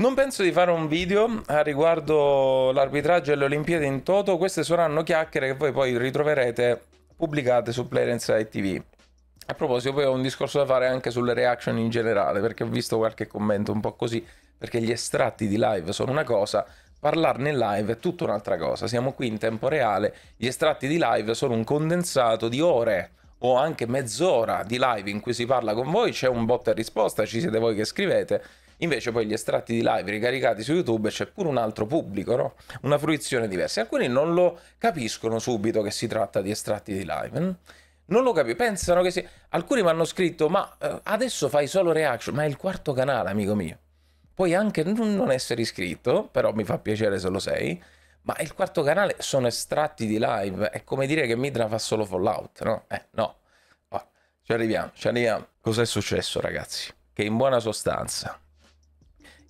Non penso di fare un video a riguardo l'arbitraggio e le Olimpiadi in toto, queste saranno chiacchiere che voi poi ritroverete pubblicate su Player Inside TV. A proposito, poi ho un discorso da fare anche sulle reaction in generale, perché ho visto qualche commento un po' così, perché gli estratti di live sono una cosa, parlarne live è tutta un'altra cosa. Siamo qui in tempo reale, gli estratti di live sono un condensato di ore o anche mezz'ora di live in cui si parla con voi, c'è un bot e risposta, ci siete voi che scrivete. Invece poi gli estratti di live ricaricati su YouTube c'è pure un altro pubblico, no? Una fruizione diversa. Alcuni non lo capiscono subito che si tratta di estratti di live. Hm? Non lo capisco, pensano che si... Alcuni mi hanno scritto, ma eh, adesso fai solo reaction, ma è il quarto canale, amico mio. Puoi anche non essere iscritto, però mi fa piacere se lo sei. Ma il quarto canale sono estratti di live. È come dire che Midra fa solo Fallout, no? Eh, no. Oh, ci arriviamo, ci arriviamo. Cos'è successo, ragazzi? Che in buona sostanza,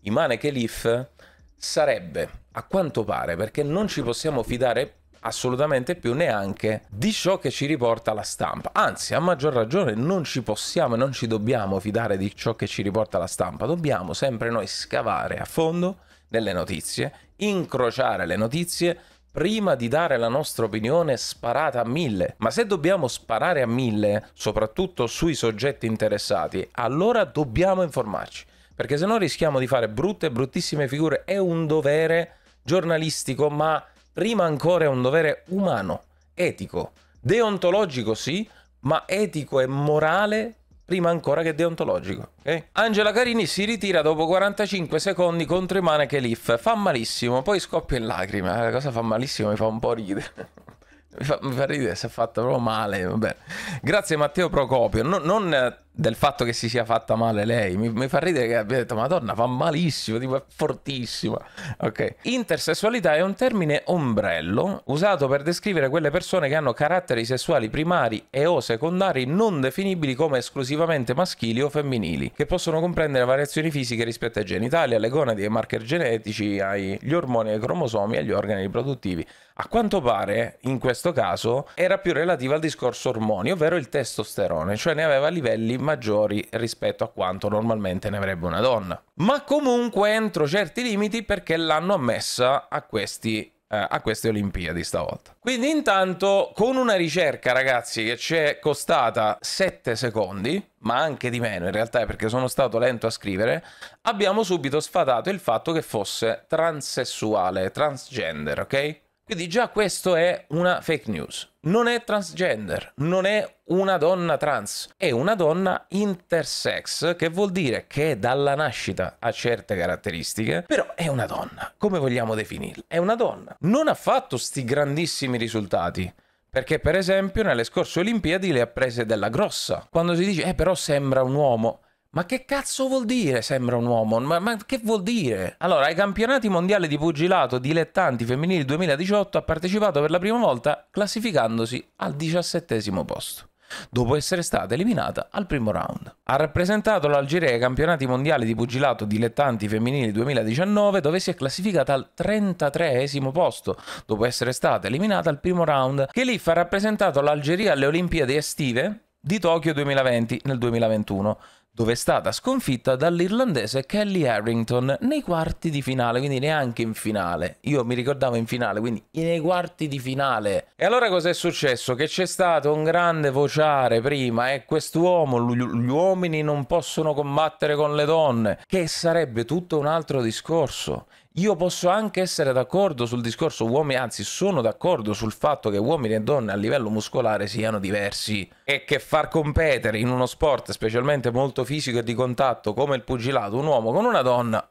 Imane Kelif sarebbe, a quanto pare, perché non ci possiamo fidare assolutamente più neanche di ciò che ci riporta la stampa. Anzi, a maggior ragione non ci possiamo e non ci dobbiamo fidare di ciò che ci riporta la stampa. Dobbiamo sempre noi scavare a fondo nelle notizie, incrociare le notizie prima di dare la nostra opinione sparata a mille. Ma se dobbiamo sparare a mille, soprattutto sui soggetti interessati, allora dobbiamo informarci. Perché se no rischiamo di fare brutte, bruttissime figure. È un dovere giornalistico, ma prima ancora è un dovere umano, etico, deontologico sì, ma etico e morale prima ancora che deontologico. Okay? Angela Carini si ritira dopo 45 secondi contro i Mane Kelif. Fa malissimo, poi scoppia in lacrime. La cosa fa malissimo, mi fa un po' ridere. mi, fa, mi fa ridere, si è fatta proprio male. Vabbè. Grazie Matteo Procopio. No, non del fatto che si sia fatta male lei. Mi, mi, fa ridere che abbia detto Madonna fa malissimo, tipo è fortissima. Ok. Intersessualità è un termine ombrello usato per descrivere quelle persone che hanno caratteri sessuali primari e o secondari non definibili come esclusivamente maschili o femminili, che possono comprendere variazioni fisiche rispetto ai genitali, alle gonadi, ai marker genetici, agli ormoni, ai cromosomi agli organi riproduttivi. A quanto pare, in questo caso, era più relativa al discorso ormoni, ovvero il testosterone, cioè ne aveva livelli maggiori rispetto a quanto normalmente ne avrebbe una donna. Ma comunque entro certi limiti perché l'hanno ammessa a questi eh, a queste Olimpiadi stavolta. Quindi intanto con una ricerca ragazzi che ci è costata 7 secondi, ma anche di meno in realtà perché sono stato lento a scrivere, abbiamo subito sfatato il fatto che fosse transessuale, transgender, ok? Quindi già questo è una fake news. Non è transgender, non è una donna trans, è una donna intersex, che vuol dire che dalla nascita ha certe caratteristiche, però è una donna. Come vogliamo definirla? È una donna. Non ha fatto sti grandissimi risultati. Perché, per esempio, nelle scorse Olimpiadi le ha prese della grossa. Quando si dice, eh, però sembra un uomo. Ma che cazzo vuol dire sembra un uomo? Ma, ma, che vuol dire? Allora, ai campionati mondiali di pugilato dilettanti femminili 2018 ha partecipato per la prima volta classificandosi al diciassettesimo posto, dopo essere stata eliminata al primo round. Ha rappresentato l'Algeria ai campionati mondiali di pugilato dilettanti femminili 2019 dove si è classificata al 33esimo posto, dopo essere stata eliminata al primo round. Khelif ha rappresentato l'Algeria alle Olimpiadi estive di Tokyo 2020 nel 2021 dove è stata sconfitta dall'irlandese Kelly Harrington nei quarti di finale, quindi neanche in finale. Io mi ricordavo in finale, quindi nei quarti di finale. E allora cos'è successo? Che c'è stato un grande vociare prima e quest'uomo, gli uomini non possono combattere con le donne, che sarebbe tutto un altro discorso. Io posso anche essere d'accordo sul discorso uomini, anzi sono d'accordo sul fatto che uomini e donne a livello muscolare siano diversi e che far competere in uno sport specialmente molto fisico e di contatto come il pugilato un uomo con una donna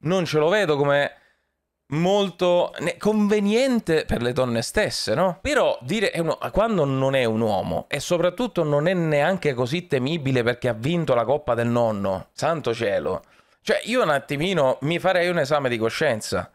non ce lo vedo come molto conveniente per le donne stesse, no? Però dire uno, quando non è un uomo e soprattutto non è neanche così temibile perché ha vinto la coppa del nonno, santo cielo cioè, io un attimino mi farei un esame di coscienza.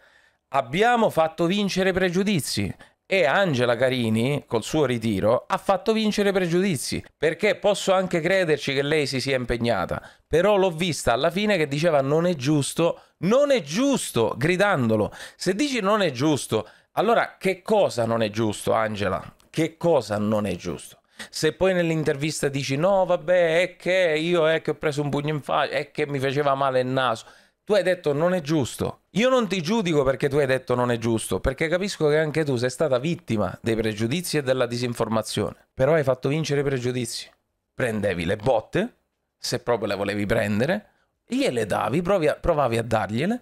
Abbiamo fatto vincere pregiudizi e Angela Carini, col suo ritiro, ha fatto vincere pregiudizi. Perché posso anche crederci che lei si sia impegnata, però l'ho vista alla fine che diceva non è giusto, non è giusto, gridandolo. Se dici non è giusto, allora che cosa non è giusto, Angela? Che cosa non è giusto? Se poi nell'intervista dici no, vabbè, è che io è che ho preso un pugno in faccia, è che mi faceva male il naso. tu hai detto non è giusto. Io non ti giudico perché tu hai detto non è giusto, perché capisco che anche tu sei stata vittima dei pregiudizi e della disinformazione. Però hai fatto vincere i pregiudizi. Prendevi le botte, se proprio le volevi prendere, gliele davi, a, provavi a dargliele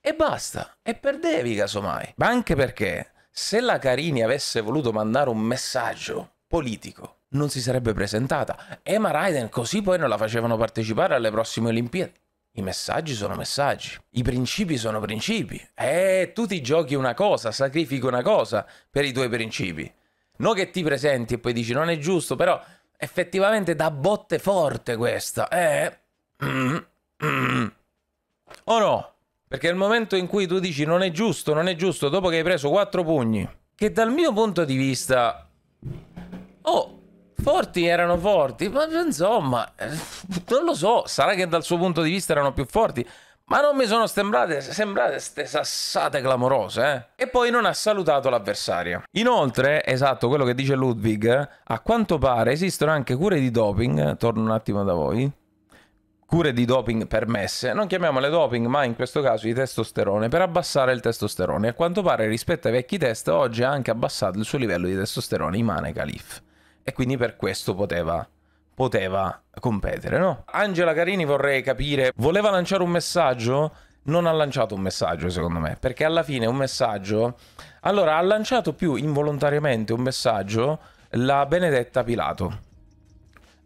e basta. E perdevi casomai. Ma anche perché se la Carini avesse voluto mandare un messaggio politico, non si sarebbe presentata. Emma Raiden così poi non la facevano partecipare alle prossime Olimpiadi. I messaggi sono messaggi, i principi sono principi. E tu ti giochi una cosa, sacrifichi una cosa per i tuoi principi. Non che ti presenti e poi dici non è giusto, però effettivamente da botte forte questa. Eh? Mm, mm. O no? Perché il momento in cui tu dici non è giusto, non è giusto, dopo che hai preso quattro pugni, che dal mio punto di vista... Oh, Forti erano forti, ma insomma, eh, non lo so, sarà che dal suo punto di vista erano più forti, ma non mi sono sembrate, sembrate queste sassate clamorose, eh? E poi non ha salutato l'avversario. Inoltre, esatto, quello che dice Ludwig, a quanto pare esistono anche cure di doping, torno un attimo da voi, cure di doping permesse, non chiamiamole doping, ma in questo caso di testosterone, per abbassare il testosterone. A quanto pare rispetto ai vecchi test, oggi ha anche abbassato il suo livello di testosterone, Imane Calif e quindi per questo poteva, poteva competere, no? Angela Carini vorrei capire, voleva lanciare un messaggio? Non ha lanciato un messaggio secondo me, perché alla fine un messaggio... Allora, ha lanciato più involontariamente un messaggio la Benedetta Pilato.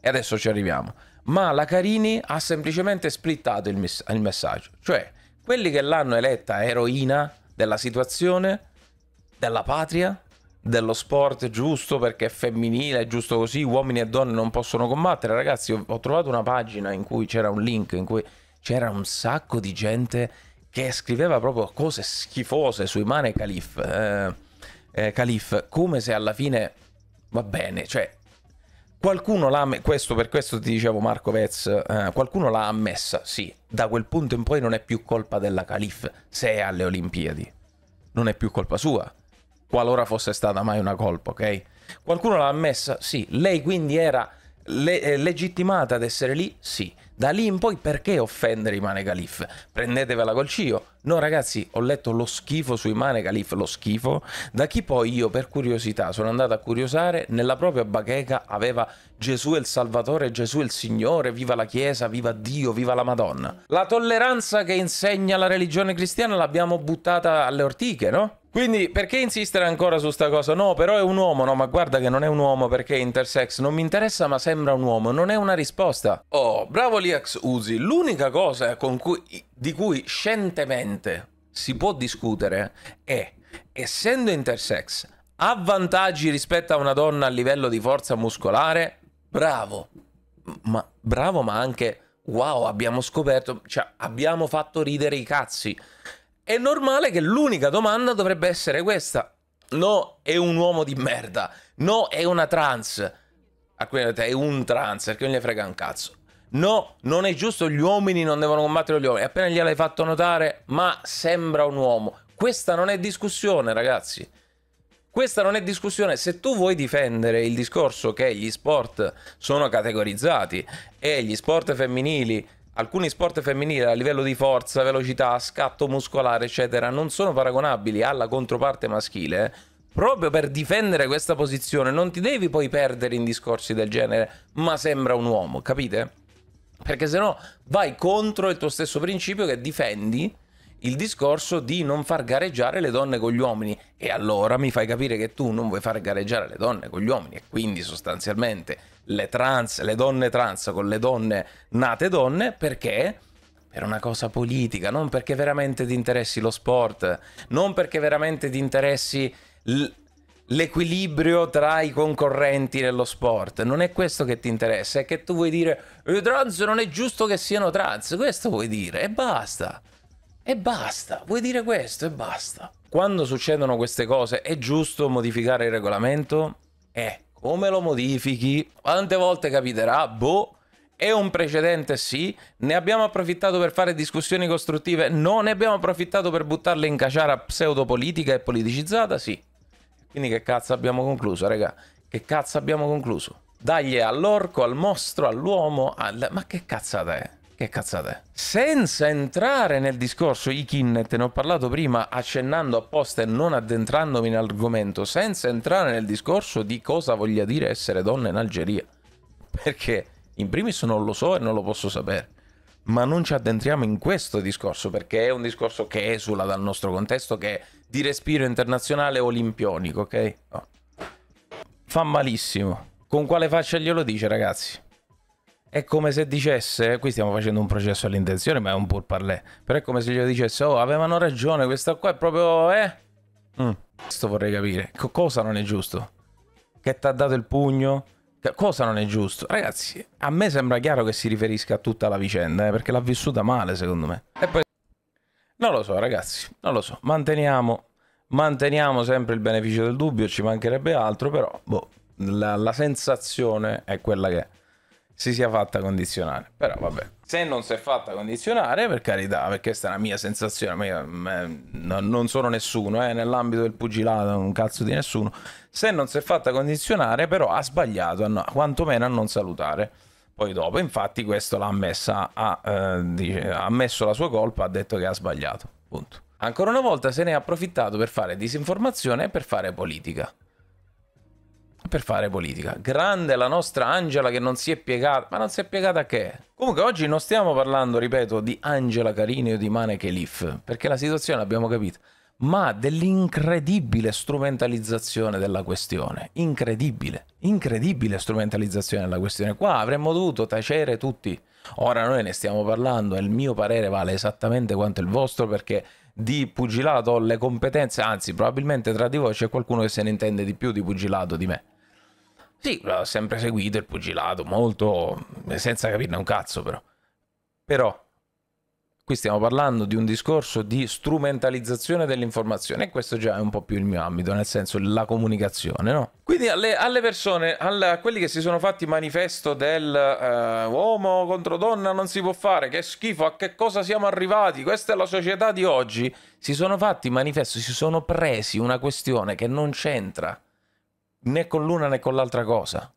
E adesso ci arriviamo. Ma la Carini ha semplicemente splittato il, mess- il messaggio. Cioè, quelli che l'hanno eletta eroina della situazione, della patria, dello sport giusto perché è femminile, è giusto così, uomini e donne non possono combattere. Ragazzi, ho, trovato una pagina in cui c'era un link in cui c'era un sacco di gente che scriveva proprio cose schifose sui Mane Calif, eh, eh, Calif, come se alla fine va bene, cioè qualcuno l'ha questo per questo ti dicevo Marco Vez, eh, qualcuno l'ha ammessa, sì, da quel punto in poi non è più colpa della Calif se è alle Olimpiadi. Non è più colpa sua qualora fosse stata mai una colpa, ok? Qualcuno l'ha ammessa? Sì. Lei quindi era le- eh, legittimata ad essere lì? Sì. Da lì in poi perché offendere i Mane Calif? Prendetevela col cio. No ragazzi, ho letto lo schifo sui Mane Calif, lo schifo. Da chi poi io per curiosità sono andato a curiosare, nella propria bacheca aveva Gesù il Salvatore, Gesù il Signore, viva la Chiesa, viva Dio, viva la Madonna. La tolleranza che insegna la religione cristiana l'abbiamo buttata alle ortiche, no? Quindi perché insistere ancora su sta cosa? No, però è un uomo, no, ma guarda che non è un uomo perché è intersex, non mi interessa ma sembra un uomo, non è una risposta. Oh, bravo Liax Uzi, l'unica cosa cui, di cui scientemente si può discutere è, essendo intersex, ha vantaggi rispetto a una donna a livello di forza muscolare? Bravo, ma bravo ma anche wow, abbiamo scoperto, cioè abbiamo fatto ridere i cazzi è normale che l'unica domanda dovrebbe essere questa. No, è un uomo di merda. No, è una trans. A cui è un trans, perché non gli frega un cazzo. No, non è giusto, gli uomini non devono combattere gli uomini. Appena gliel'hai fatto notare, ma sembra un uomo. Questa non è discussione, ragazzi. Questa non è discussione. Se tu vuoi difendere il discorso che gli sport sono categorizzati e gli sport femminili alcuni sport femminili a livello di forza, velocità, scatto muscolare, eccetera, non sono paragonabili alla controparte maschile, proprio per difendere questa posizione non ti devi poi perdere in discorsi del genere, ma sembra un uomo, capite? Perché se no vai contro il tuo stesso principio che difendi il discorso di non far gareggiare le donne con gli uomini e allora mi fai capire che tu non vuoi far gareggiare le donne con gli uomini e quindi sostanzialmente le trans, le donne trans con le donne nate donne perché per una cosa politica, non perché veramente ti interessi lo sport, non perché veramente ti interessi l'equilibrio tra i concorrenti nello sport. Non è questo che ti interessa, è che tu vuoi dire i trans non è giusto che siano trans, questo vuoi dire e basta. E basta, vuoi dire questo e basta. Quando succedono queste cose è giusto modificare il regolamento? Eh, come lo modifichi? Quante volte capiterà? Boh. È un precedente, sì. Ne abbiamo approfittato per fare discussioni costruttive? No, ne abbiamo approfittato per buttarle in caciara pseudopolitica e politicizzata? Sì. Quindi che cazzo abbiamo concluso, raga? Che cazzo abbiamo concluso? Dagli all'orco, al mostro, all'uomo, al... Ma che cazzata è? Che cazzate. Senza entrare nel discorso, i Kinnet, ne ho parlato prima accennando apposta e non addentrandomi nell'argomento, senza entrare nel discorso di cosa voglia dire essere donna in Algeria. Perché in primis non lo so e non lo posso sapere. Ma non ci addentriamo in questo discorso perché è un discorso che esula dal nostro contesto, che è di respiro internazionale olimpionico, ok? No. Fa malissimo. Con quale faccia glielo dice, ragazzi? È come se dicesse, qui stiamo facendo un processo all'intenzione, ma è un pur parlé. Però è come se gli dicesse, oh, avevano ragione, questa qua è proprio, eh? Mm. Questo vorrei capire. Co cosa non è giusto? Che ti ha dato il pugno? Cosa non è giusto? Ragazzi, a me sembra chiaro che si riferisca a tutta la vicenda, eh, perché l'ha vissuta male, secondo me. E poi... Non lo so, ragazzi, non lo so. Manteniamo, manteniamo sempre il beneficio del dubbio, ci mancherebbe altro, però, boh, la, la sensazione è quella che è si sia fatta condizionare. Però vabbè, se non si è fatta condizionare, per carità, perché questa è una mia sensazione, io, me, non sono nessuno, eh, nell'ambito del pugilato, un cazzo di nessuno. Se non si è fatta condizionare, però ha sbagliato, no, quantomeno a non salutare. Poi dopo, infatti, questo l'ha ammessa, ha, eh, dice, ammesso la sua colpa, ha detto che ha sbagliato. Punto. Ancora una volta se ne è approfittato per fare disinformazione e per fare politica per fare politica. Grande la nostra Angela che non si è piegata. Ma non si è piegata a che? Comunque oggi non stiamo parlando, ripeto, di Angela Carini o di Mane Elif, perché la situazione l'abbiamo capita, ma dell'incredibile strumentalizzazione della questione. Incredibile, incredibile strumentalizzazione della questione. Qua avremmo dovuto tacere tutti. Ora noi ne stiamo parlando e il mio parere vale esattamente quanto il vostro perché di pugilato ho le competenze, anzi probabilmente tra di voi c'è qualcuno che se ne intende di più di pugilato di me. Sì, ho sempre seguito il pugilato, molto, senza capirne un cazzo però. Però, qui stiamo parlando di un discorso di strumentalizzazione dell'informazione e questo già è un po' più il mio ambito, nel senso la comunicazione, no? Quindi alle, alle persone, alle, a quelli che si sono fatti manifesto del eh, uomo contro donna non si può fare, che schifo, a che cosa siamo arrivati, questa è la società di oggi, si sono fatti manifesto, si sono presi una questione che non c'entra né con l'una né con l'altra cosa.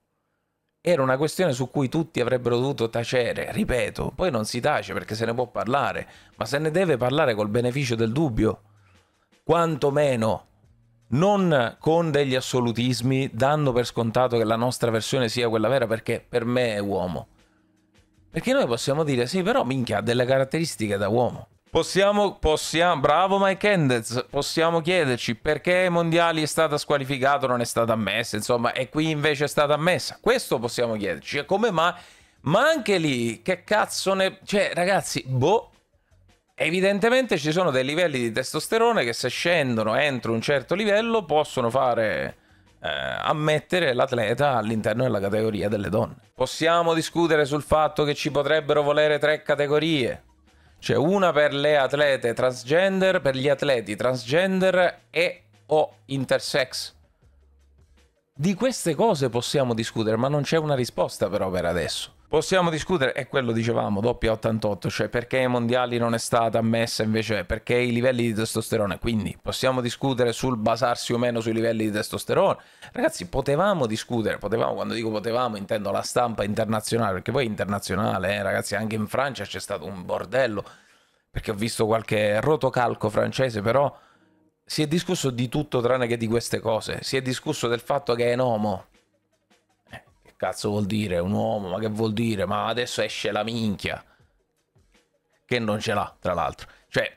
Era una questione su cui tutti avrebbero dovuto tacere, ripeto, poi non si tace perché se ne può parlare, ma se ne deve parlare col beneficio del dubbio. Quanto meno, non con degli assolutismi, dando per scontato che la nostra versione sia quella vera perché per me è uomo. Perché noi possiamo dire sì, però minchia ha delle caratteristiche da uomo. Possiamo, possiamo, bravo Mike Endez, possiamo chiederci perché mondiali è stata squalificata, non è stata ammessa, insomma, e qui invece è stata ammessa. Questo possiamo chiederci. Come mai? Ma anche lì, che cazzo ne... Cioè, ragazzi, boh, evidentemente ci sono dei livelli di testosterone che se scendono entro un certo livello possono fare eh, ammettere l'atleta all'interno della categoria delle donne. Possiamo discutere sul fatto che ci potrebbero volere tre categorie. C'è una per le atlete transgender, per gli atleti transgender e o intersex. Di queste cose possiamo discutere, ma non c'è una risposta però per adesso. Possiamo discutere, e quello dicevamo, doppia 88, cioè perché ai mondiali non è stata ammessa invece perché i livelli di testosterone. Quindi possiamo discutere sul basarsi o meno sui livelli di testosterone. Ragazzi, potevamo discutere, potevamo, quando dico potevamo intendo la stampa internazionale, perché poi internazionale, eh, ragazzi, anche in Francia c'è stato un bordello, perché ho visto qualche rotocalco francese, però si è discusso di tutto tranne che di queste cose. Si è discusso del fatto che è un uomo cazzo vuol dire un uomo? Ma che vuol dire? Ma adesso esce la minchia. Che non ce l'ha, tra l'altro. Cioè,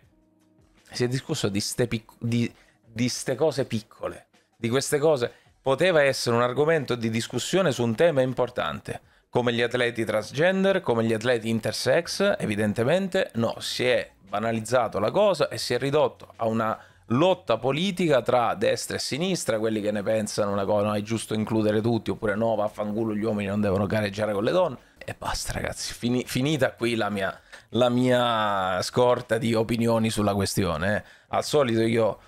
si è discusso di ste, pic- di, di ste cose piccole. Di queste cose. Poteva essere un argomento di discussione su un tema importante. Come gli atleti transgender, come gli atleti intersex, evidentemente no, si è banalizzato la cosa e si è ridotto a una lotta politica tra destra e sinistra, quelli che ne pensano una cosa, no, è giusto includere tutti, oppure no, vaffanculo, gli uomini non devono gareggiare con le donne. E basta ragazzi, Fini, finita qui la mia, la mia, scorta di opinioni sulla questione. Eh. Al solito io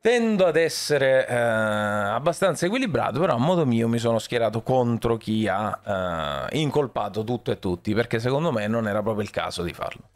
tendo ad essere eh, abbastanza equilibrato, però a modo mio mi sono schierato contro chi ha eh, incolpato tutto e tutti, perché secondo me non era proprio il caso di farlo.